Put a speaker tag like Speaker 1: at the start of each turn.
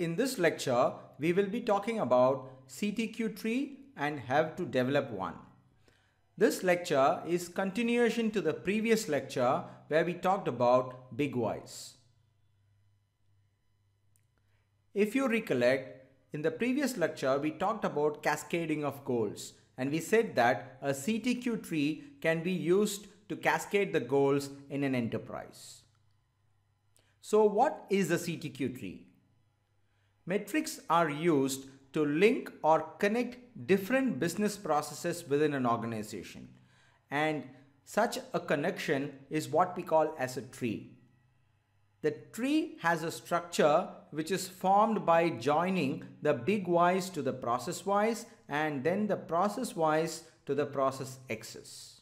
Speaker 1: In this lecture, we will be talking about CTQ tree and have to develop one. This lecture is continuation to the previous lecture where we talked about big Ys. If you recollect, in the previous lecture we talked about cascading of goals and we said that a CTQ tree can be used to cascade the goals in an enterprise. So what is a CTQ tree? Metrics are used to link or connect different business processes within an organization. And such a connection is what we call as a tree. The tree has a structure which is formed by joining the big Ys to the process Ys and then the process Ys to the process X's.